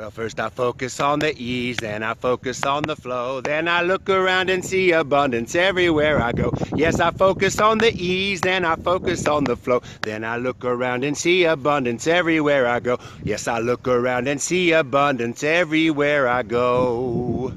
Well, first I focus on the ease, then I focus on the flow. Then I look around and see abundance everywhere I go. Yes, I focus on the ease, then I focus on the flow. Then I look around and see abundance everywhere I go. Yes, I look around and see abundance everywhere I go.